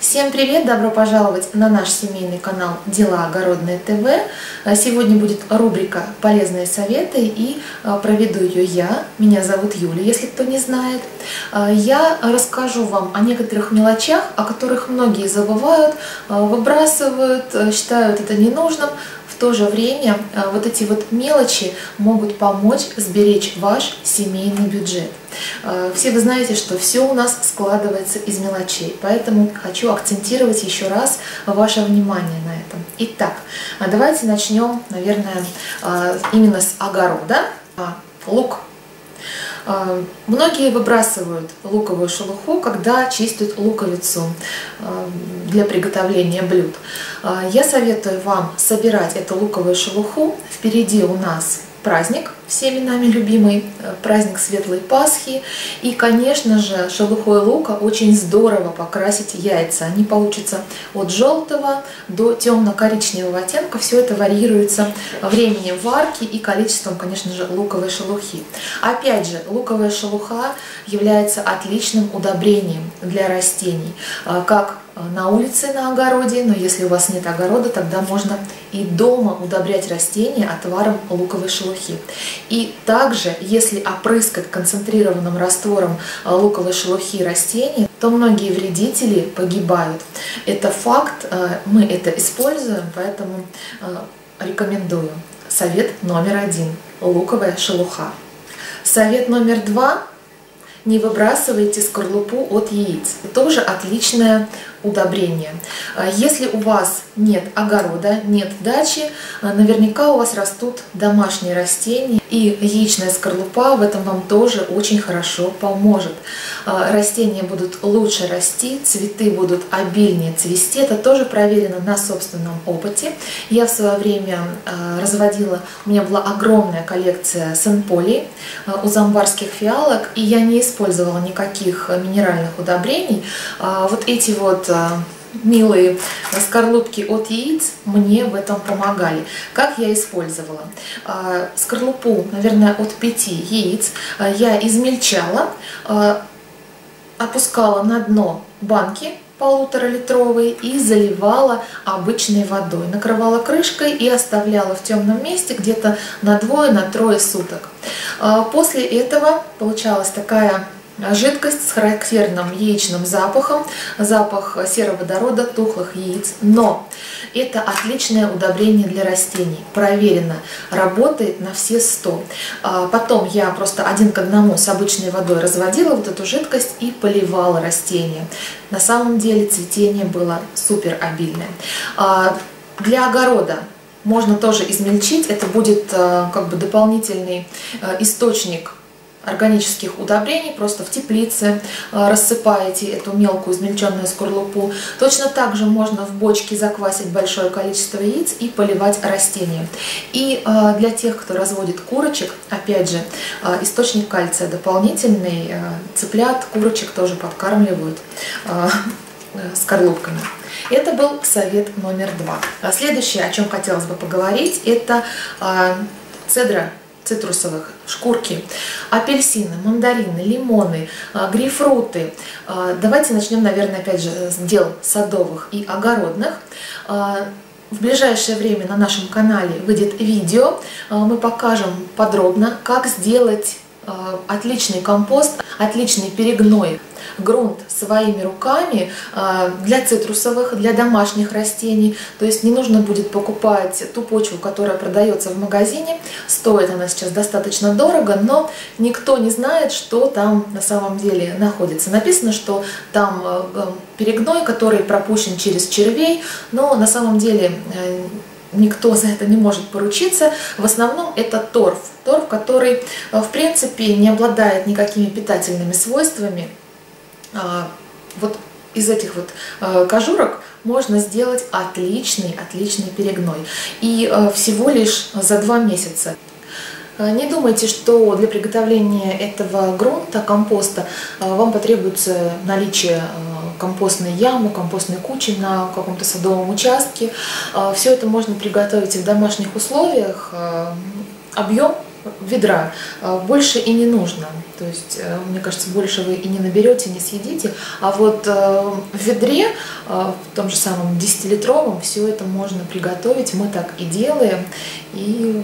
Всем привет! Добро пожаловать на наш семейный канал Дела Огородные ТВ. А Сегодня будет рубрика «Полезные советы» и а, проведу ее я. Меня зовут Юля, если кто не знает. А, Я расскажу вам о некоторых мелочах, о которых многие забывают, выбрасывают, считают это ненужным. То же время а, вот эти вот мелочи могут помочь сберечь ваш семейный бюджет. А, Все вы знаете, что все у нас складывается из мелочей, поэтому хочу акцентировать еще раз ваше внимание на этом. Итак, а давайте начнем, наверное, а, именно с огорода. А, Лук. А, Многие выбрасывают луковую шелуху, когда чистят луковицу а, для приготовления блюд. А, Я советую вам собирать эту луковую шелуху. Впереди у нас праздник, всеми нами любимый, э, праздник Светлой Пасхи. И, конечно же, шелухой лука очень здорово покрасить яйца. Они получатся от желтого до темно-коричневого оттенка. Все это варьируется временем варки и количеством, конечно же, луковой шелухи. Опять же, луковая шелуха является отличным удобрением для растений, а, как на улице, на огороде, но если у вас нет огорода, тогда можно и дома удобрять растения отваром луковой шелухи. И также, если опрыскать концентрированным раствором а, луковой шелухи растения, то многие вредители погибают. Это факт, а, мы это используем, поэтому а, рекомендую. Совет номер один – луковая шелуха. Совет номер два – не выбрасывайте скорлупу от яиц. Тоже отличное удобрение. Если у вас нет огорода, нет дачи, наверняка у вас растут домашние растения, и яичная скорлупа в этом вам тоже очень хорошо поможет. Растения будут лучше расти, цветы будут обильнее цвести. Это тоже проверено на собственном опыте. Я в свое время разводила, у меня была огромная коллекция сенполей у замбарских фиалок, и я не использовала никаких минеральных удобрений. Вот эти вот милые скорлупки от яиц мне в этом помогали. Как я использовала? Скорлупу, наверное, от 5 яиц я измельчала, опускала на дно банки полуторалитровой и заливала обычной водой. Накрывала крышкой и оставляла в темном месте где-то на двое, на трое суток. После этого получалась такая жидкость с характерным яичным запахом, запах сероводорода, тухлых яиц. Но это отличное удобрение для растений, проверено, работает на все 100. А потом я просто один к одному с обычной водой разводила вот эту жидкость и поливала растения. На самом деле цветение было супер обильное. А для огорода можно тоже измельчить, это будет а, как бы дополнительный источник органических удобрений, просто в теплице э, рассыпаете эту мелкую измельченную скорлупу. Точно так же можно в бочке заквасить большое количество яиц и поливать растения. И э, для тех, кто разводит курочек, опять же, э, источник кальция дополнительный, цыплят, курочек тоже подкармливают скорлупками. Это был совет номер два. Следующее, о чем хотелось бы поговорить, это цедра цитрусовых, шкурки, апельсины, мандарины, лимоны, а, грейпфруты. А, давайте начнем, наверное, опять же, с дел садовых и огородных. А, в ближайшее время на нашем канале выйдет видео, мы покажем подробно, как сделать отличный компост, отличный перегной грунт своими руками а, для цитрусовых, для домашних растений. То есть не нужно будет покупать ту почву, которая продается в магазине. Стоит она сейчас достаточно дорого, но никто не знает, что там на самом деле находится. Написано, что там э, э, перегной, который пропущен через червей, но на самом деле э, никто за это не может поручиться. В основном это торф. Торф, который в принципе не обладает никакими питательными свойствами. А, вот из этих вот а, кожурок можно сделать отличный, отличный перегной. И а, всего лишь за два месяца. Не думайте, что для приготовления этого грунта, компоста, вам потребуется наличие компостной ямы, компостной кучи на каком-то садовом участке. Все это можно приготовить в домашних условиях. Объем ведра больше и не нужно. То есть, мне кажется, больше вы и не наберете, не съедите. А вот в ведре, в том же самом 10-литровом, все это можно приготовить. Мы так и делаем. И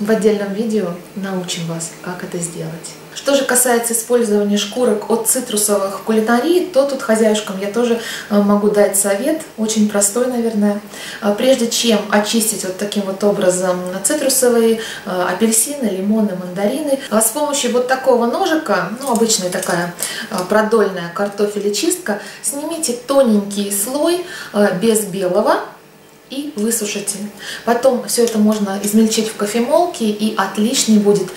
в отдельном видео научим вас, как это сделать. Что же касается использования шкурок от цитрусовых кулинарий, то тут хозяюшкам я тоже э, могу дать совет, очень простой, наверное. Э, прежде чем очистить вот таким вот образом цитрусовые, э, апельсины, лимоны, мандарины, с помощью вот такого ножика, ну обычная такая продольная картофелечистка, снимите тоненький слой без белого, и высушите. Потом все это можно измельчить в кофемолке и отличный будет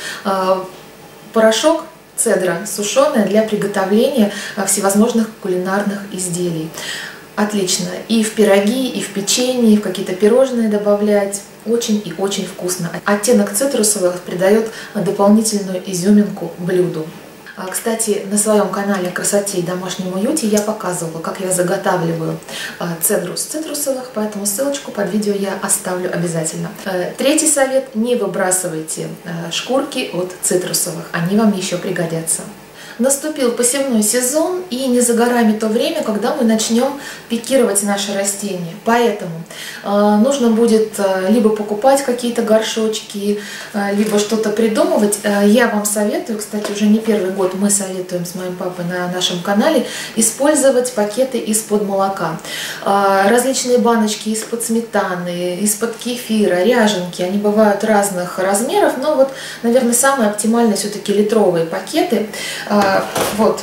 порошок цедра сушеная для приготовления а, всевозможных кулинарных изделий. Отлично. И в пироги, и в печенье, и в какие-то пирожные добавлять. Очень и очень вкусно. Оттенок цитрусовых придает дополнительную изюминку блюду. А, кстати, на своем канале «Красоте и домашнем уюте» я показывала, как я заготавливаю а, цедрус цитрусовых, поэтому ссылочку под видео я оставлю обязательно. Э, третий совет – не выбрасывайте э, шкурки от цитрусовых, они вам еще пригодятся. Наступил посевной сезон, и не за горами то время, когда мы начнем пикировать наши растения. Поэтому э, нужно будет э, либо покупать какие-то горшочки, э, либо что-то придумывать. Я вам советую, кстати, уже не первый год мы советуем с моим папой на нашем канале, использовать пакеты из-под молока. Различные баночки из-под сметаны, из-под кефира, ряженки, они бывают разных размеров, но вот, наверное, самые оптимальные все-таки литровые пакеты вот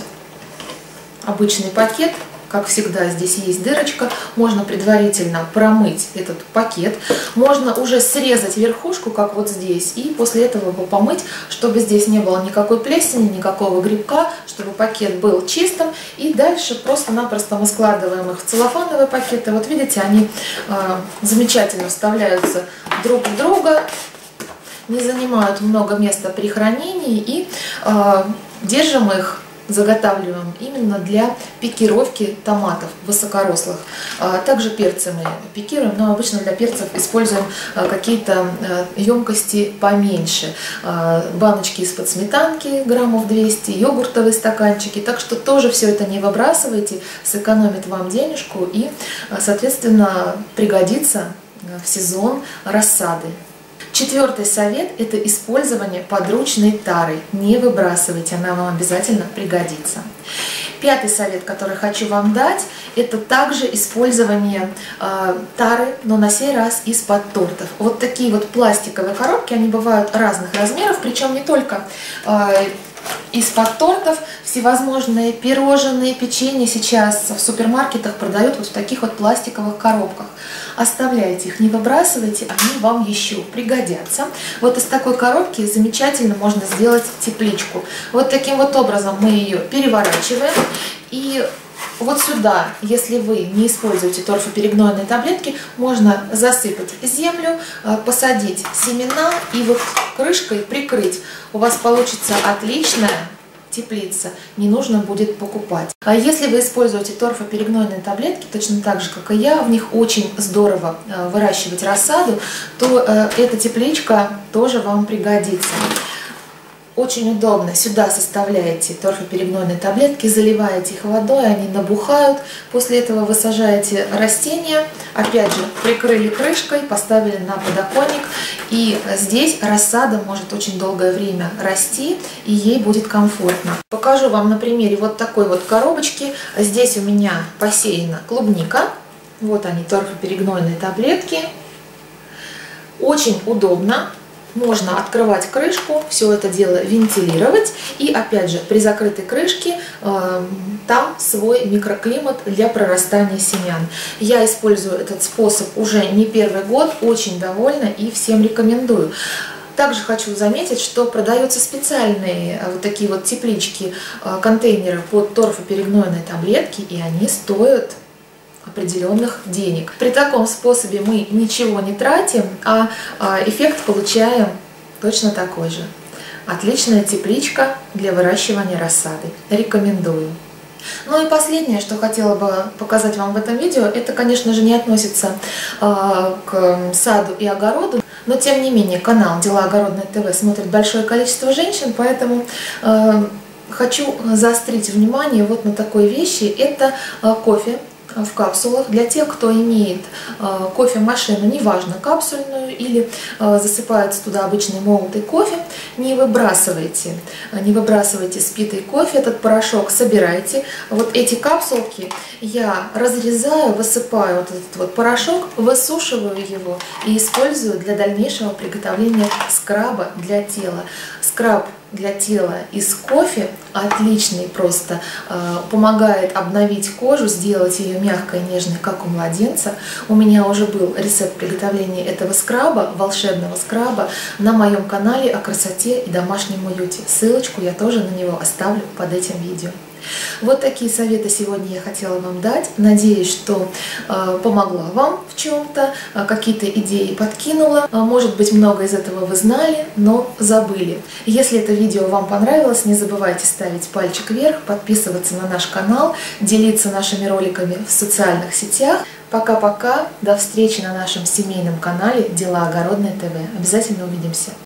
обычный пакет, как всегда, здесь есть дырочка. Можно предварительно промыть этот пакет. Можно уже срезать верхушку, как вот здесь, и после этого его помыть, чтобы здесь не было никакой плесени, никакого грибка, чтобы пакет был чистым. И дальше просто-напросто мы складываем их в целлофановые пакеты. Вот видите, они э, замечательно вставляются друг в друга, не занимают много места при хранении и э, Держим их, заготавливаем именно для пикировки томатов высокорослых. А, также перцы мы пикируем, но обычно для перцев используем а, какие-то а, емкости поменьше. Баночки из-под сметанки, граммов 200, йогуртовые стаканчики. Так что тоже все это не выбрасывайте, сэкономит вам денежку и, соответственно, пригодится в сезон рассады. Четвертый совет – это использование подручной тары. Не выбрасывайте, она вам обязательно пригодится. Пятый совет, который хочу вам дать, это также использование э, тары, но на сей раз из-под тортов. Вот такие вот пластиковые коробки, они бывают разных размеров, причем не только э, из-под тортов всевозможные пирожные, печенье сейчас в супермаркетах продают вот в таких вот пластиковых коробках. Оставляйте их, не выбрасывайте, они вам еще пригодятся. Вот из такой коробки замечательно можно сделать тепличку. Вот таким вот образом мы ее переворачиваем и вот сюда, если вы не используете торфоперегнойные таблетки, можно засыпать землю, э, посадить семена и вот крышкой прикрыть. У вас получится отличная теплица, не нужно будет покупать. А если вы используете торфоперегнойные таблетки, точно так же, как и я, в них очень здорово э, выращивать рассаду, то э, эта тепличка тоже вам пригодится. Очень удобно. Сюда составляете торфоперегнойные таблетки, заливаете их водой, они набухают. После этого вы сажаете растения, опять же, прикрыли крышкой, поставили на подоконник. И здесь рассада может очень долгое время расти, и ей будет комфортно. Покажу вам на примере вот такой вот коробочки. Здесь у меня посеяна клубника. Вот они, торфоперегнойные таблетки. Очень удобно можно открывать крышку, все это дело вентилировать. И опять же, при закрытой крышке э, там свой микроклимат для прорастания семян. Я использую этот способ уже не первый год, очень довольна и всем рекомендую. Также хочу заметить, что продаются специальные э, вот такие вот теплички, э, контейнеры под торфоперегнойные таблетки, и они стоят определенных денег. При таком способе мы ничего не тратим, а, а эффект получаем точно такой же. Отличная тепличка для выращивания рассады. Рекомендую. Ну и последнее, что хотела бы показать вам в этом видео, это, конечно же, не относится э, к саду и огороду, Но тем не менее канал «Дела огородной ТВ» смотрит большое количество женщин, поэтому э, хочу заострить внимание вот на такой вещи. Это кофе в капсулах для тех, кто имеет э, кофемашину, неважно, капсульную или э, засыпается туда обычный молотый кофе, не выбрасывайте, не выбрасывайте спитый кофе, этот порошок собирайте. Вот эти капсулки я разрезаю, высыпаю вот этот вот порошок, высушиваю его и использую для дальнейшего приготовления скраба для тела. Скраб для тела из кофе отличный просто, э, помогает обновить кожу, сделать ее мягкой, нежной, как у младенца. У меня уже был рецепт приготовления этого скраба, волшебного скраба, на моем канале о красоте и домашнем уюте. Ссылочку я тоже на него оставлю под этим видео. Вот такие советы сегодня я хотела вам дать. Надеюсь, что э, помогла вам в чем-то, э, какие-то идеи подкинула. Э, может быть, много из этого вы знали, но забыли. Если это видео вам понравилось, не забывайте ставить пальчик вверх, подписываться на наш канал, делиться нашими роликами в социальных сетях. Пока-пока, до встречи на нашем семейном канале «Дела огородной ТВ». Обязательно увидимся.